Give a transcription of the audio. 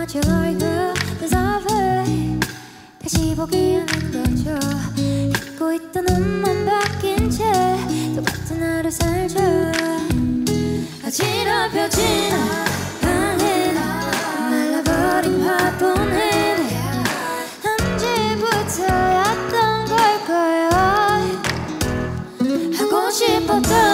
much you like the deserve it 다시 보기엔 안되죠 잊고 있던 눈만 바뀐 채 똑같은 하루 살죠. 어지럽혀진 방은 말라버린 화분은 언제부터였던 걸까요 하고 싶었던